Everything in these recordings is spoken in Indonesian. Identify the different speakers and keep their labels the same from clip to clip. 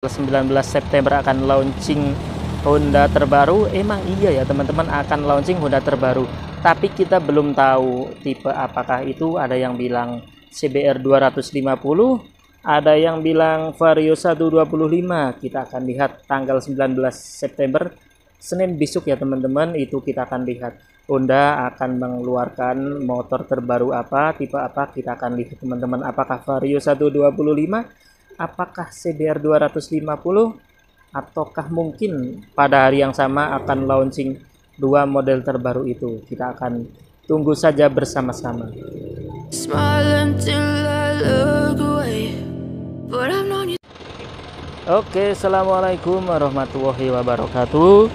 Speaker 1: 19 September akan launching Honda terbaru. Emang iya ya teman-teman akan launching Honda terbaru. Tapi kita belum tahu tipe apakah itu. Ada yang bilang CBR 250 ada yang bilang Vario 125 kita akan lihat tanggal 19 September. Senin besok ya teman-teman itu kita akan lihat Honda akan mengeluarkan motor terbaru apa tipe apa. Kita akan lihat teman-teman apakah Vario 125 apakah CBR 250 ataukah mungkin pada hari yang sama akan launching dua model terbaru itu? Kita akan tunggu saja bersama-sama. Oke, Assalamualaikum warahmatullahi wabarakatuh.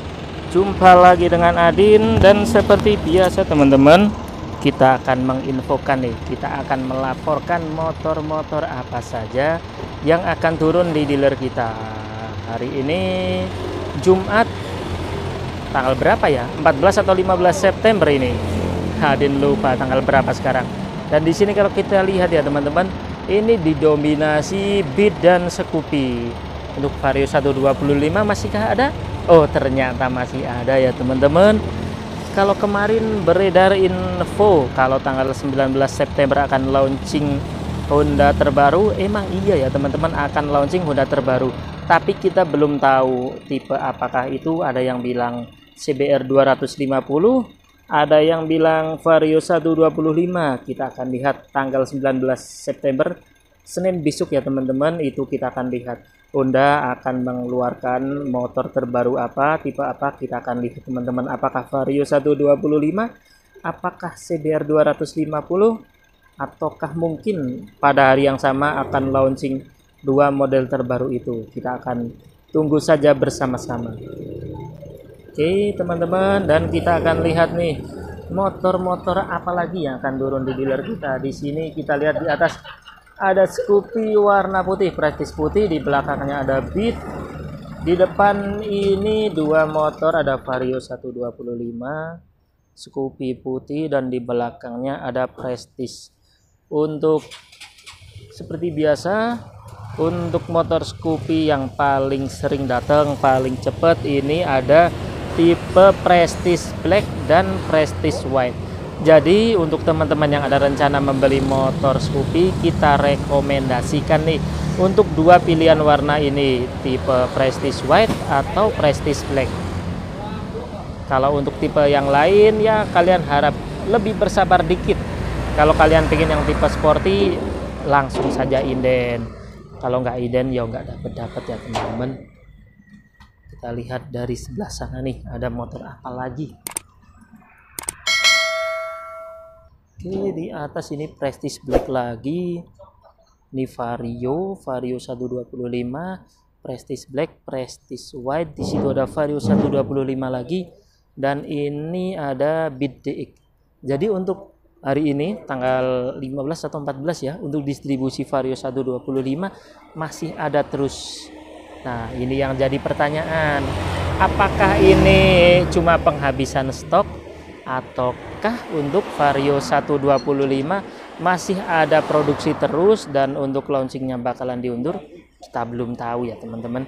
Speaker 1: Jumpa lagi dengan Adin Dan seperti biasa teman-teman Kita akan menginfokan nih Kita akan melaporkan motor-motor apa saja yang akan turun di dealer kita. Hari ini Jumat tanggal berapa ya? 14 atau 15 September ini. Hadin lupa tanggal berapa sekarang. Dan di sini kalau kita lihat ya teman-teman ini didominasi Beat dan Scoopy untuk Vario 125 masihkah ada? Oh ternyata masih ada ya teman-teman kalau kemarin beredar info kalau tanggal 19 September akan launching Honda terbaru emang iya ya teman-teman akan launching Honda terbaru. Tapi kita belum tahu tipe apakah itu. Ada yang bilang CBR 250 ada yang bilang Vario 125 kita akan lihat tanggal 19 September. Senin besok ya teman-teman itu kita akan lihat Honda akan mengeluarkan motor terbaru apa tipe apa? Kita akan lihat teman-teman. Apakah Vario 125 apakah CBR 250 ataukah mungkin pada hari yang sama akan launching dua model terbaru itu? Kita akan tunggu saja bersama-sama. Oke teman-teman. Dan kita akan lihat nih motor-motor apa lagi yang akan turun di dealer kita? Di sini kita lihat di atas ada Scoopy warna putih praktis putih. Di belakangnya ada Beat. Di depan ini dua motor ada Vario 125 Scoopy putih dan di belakangnya ada Prestige untuk seperti biasa untuk motor Scoopy yang paling sering datang paling cepat ini ada tipe Prestige Black dan Prestige White jadi untuk teman-teman yang ada rencana membeli motor Scoopy kita rekomendasikan nih untuk dua pilihan warna ini tipe Prestige White atau Prestige Black. Kalau untuk tipe yang lain ya kalian harap lebih bersabar dikit. Kalau kalian pengen yang tipe sporty langsung saja inden. Kalau nggak inden ya nggak dapet dapet ya teman-teman. Kita lihat dari sebelah sana nih ada motor apa lagi oke di atas ini Prestige Black lagi. Ini Vario Vario 125 Prestige Black Prestige White. Di situ ada Vario 125 lagi. Dan ini ada Beat DX jadi untuk hari ini tanggal 15 atau 14 ya untuk distribusi Vario 125 masih ada terus. Nah ini yang jadi pertanyaan. Apakah ini cuma penghabisan stok ataukah untuk Vario 125 masih ada produksi terus dan untuk launchingnya bakalan diundur? Kita belum tahu ya teman-teman.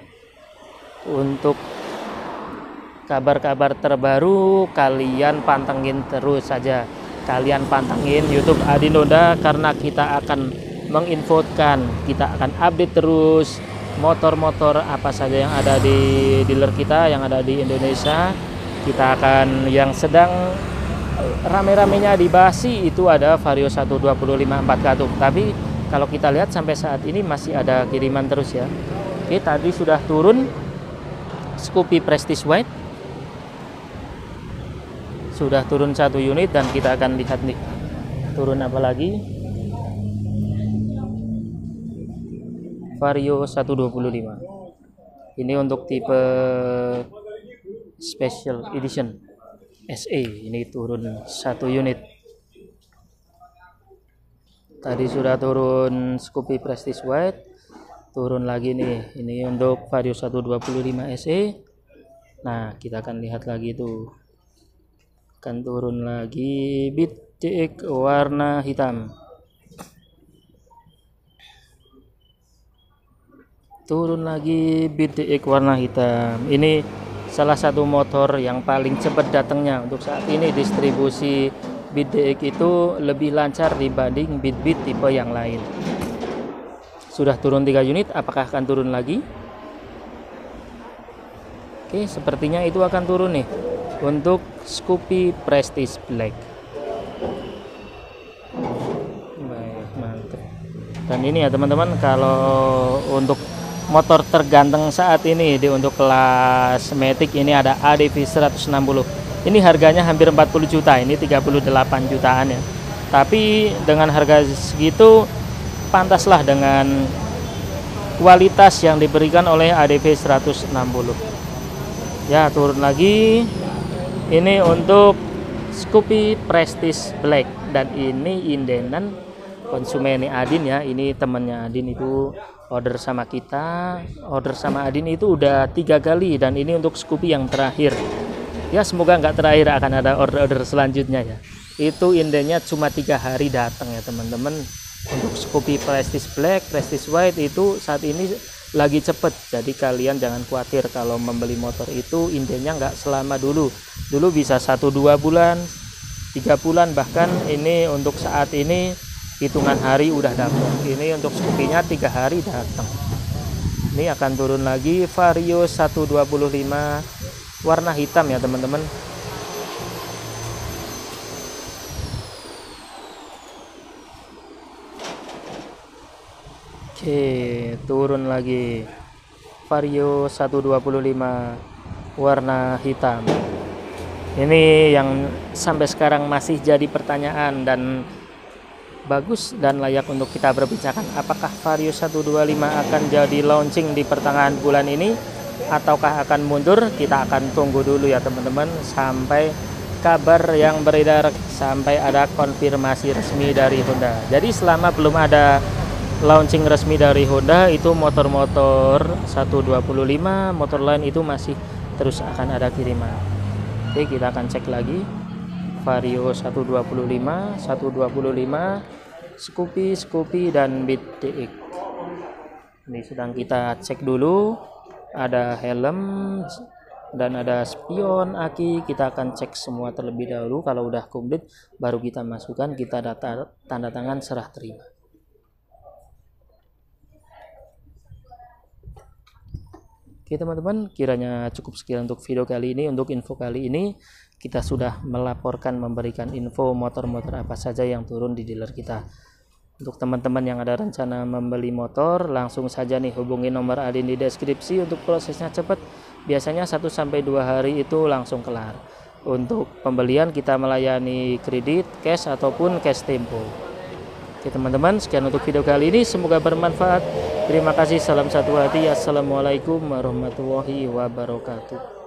Speaker 1: Untuk kabar-kabar terbaru kalian pantengin terus saja. Kalian pantengin YouTube Adinonda karena kita akan menginfokan, kita akan update terus motor-motor apa saja yang ada di dealer kita yang ada di Indonesia. Kita akan yang sedang rame-ramenya dibasi itu ada Vario 125 4 katup. Tapi kalau kita lihat sampai saat ini masih ada kiriman terus ya. Oke, tadi sudah turun Scoopy Prestige White sudah turun satu unit dan kita akan lihat nih turun apa lagi Vario 125 ini untuk tipe special edition SE ini turun satu unit. Tadi sudah turun Scoopy Prestige White. Turun lagi nih. Ini untuk Vario 125 SE nah kita akan lihat lagi tuh. Akan turun lagi bit warna hitam. Turun lagi BDX warna hitam. Ini salah satu motor yang paling cepat datangnya. Untuk saat ini distribusi BDX itu lebih lancar dibanding Beat-Beat tipe yang lain. Sudah turun 3 unit apakah akan turun lagi? Oke sepertinya itu akan turun nih untuk Scoopy Prestige Black. Baik mantap dan ini ya teman-teman kalau untuk motor terganteng saat ini di untuk kelas Matic. Ini ada ADV 160 ini harganya hampir 40 juta. Ini 38 jutaan ya. Tapi dengan harga segitu pantaslah dengan kualitas yang diberikan oleh ADV 160 ya turun lagi. Ini untuk Scoopy Prestige Black. Dan ini indenan konsumen Adin ya. Ini temannya Adin itu order sama kita order sama Adin itu udah tiga kali dan ini untuk Scoopy yang terakhir. Ya semoga nggak terakhir akan ada order-order selanjutnya ya. Itu indenya cuma tiga hari datang ya teman-teman. Untuk Scoopy Prestige Black Prestige White itu saat ini lagi cepet. Jadi kalian jangan khawatir kalau membeli motor itu indenya nggak selama dulu. Dulu bisa satu dua bulan tiga bulan. Bahkan ini untuk saat ini hitungan hari udah dapat ini untuk skupinya tiga hari datang ini akan turun lagi vario 125 warna hitam ya teman-teman. Oke turun lagi. Vario 125 warna hitam. Ini yang sampai sekarang masih jadi pertanyaan dan bagus dan layak untuk kita berbincangkan. Apakah Vario 125 akan jadi launching di pertengahan bulan ini ataukah akan mundur? Kita akan tunggu dulu ya teman-teman. Sampai kabar yang beredar sampai ada konfirmasi resmi dari Honda. Jadi selama belum ada launching resmi dari Honda itu motor-motor 125 motor lain itu masih terus akan ada kiriman. Oke kita akan cek lagi. Vario 125 125 Scoopy, Scoopy dan BTX. Ini sedang kita cek dulu. Ada helm dan ada spion aki. Kita akan cek semua terlebih dahulu. Kalau udah komplit, baru kita masukkan. Kita data tanda tangan serah terima. Oke teman-teman, kiranya cukup sekian untuk video kali ini. Untuk info kali ini, kita sudah melaporkan memberikan info motor-motor apa saja yang turun di dealer kita. Untuk teman-teman yang ada rencana membeli motor, langsung saja nih hubungi nomor Adin di deskripsi untuk prosesnya cepat. Biasanya 1 sampai 2 hari itu langsung kelar. Untuk pembelian kita melayani kredit, cash ataupun cash tempo. Oke teman-teman, sekian untuk video kali ini. Semoga bermanfaat. Terima kasih. Salam satu hati. Assalamualaikum warahmatullahi wabarakatuh.